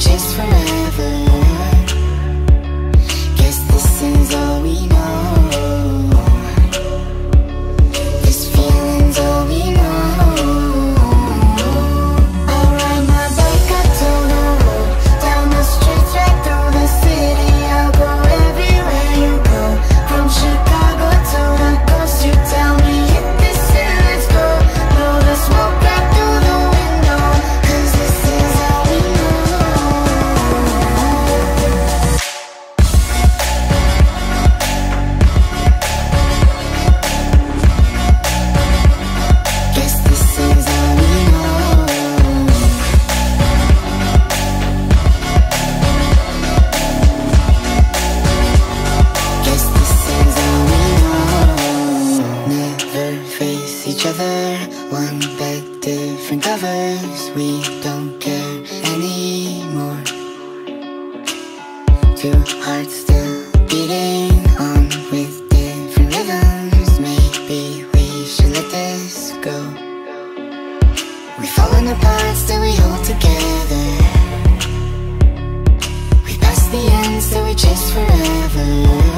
just forever. One bed, different covers. We don't care anymore. Two hearts still beating on with different rhythms. Maybe we should let this go. We've fallen apart, still we hold together. We passed the end, still we chase forever